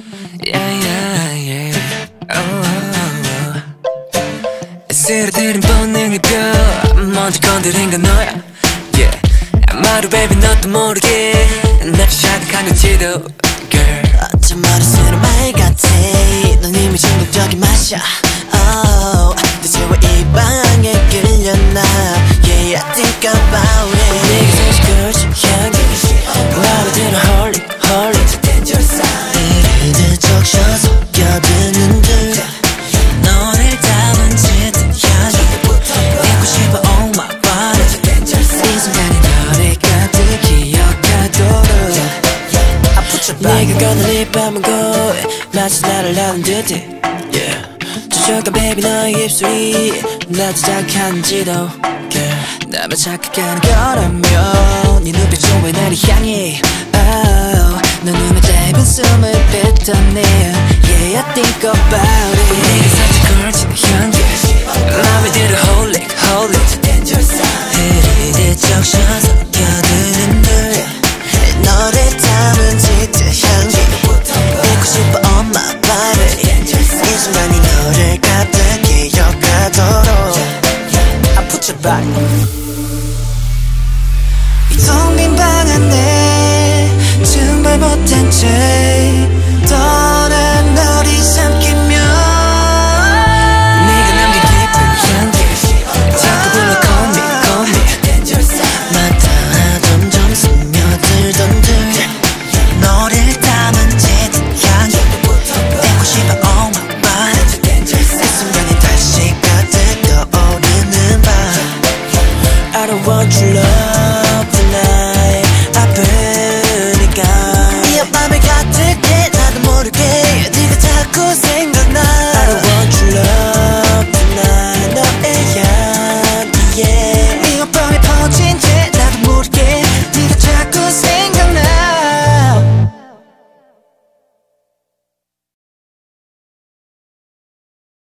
Yeah, yeah, yeah. 쓰러뜨린 본능의 뼈 먼저 건드린 건 너야. Yeah. 아마도 baby 너도 모르게. 날 샤득한 건지도 girl. 어쩜 어른스러운 말 같아. 넌 이미 중독적인 맛이야. Oh, 대체 왜이 방에 끌려나. Yeah I think about it. 네가 사실 그렇지 꺼낸 립밤은 고해 마치 나를 나는 듯해. 조조가 baby 너의 입술이 나도 girl 나만 착각하는 거라면 네 눈빛 좋은 나를 향해? Oh, 너 눈에 짧은 숨을 뱉어내 Yeah I think about it back 텅빈 방 안에 증발 못한 채 want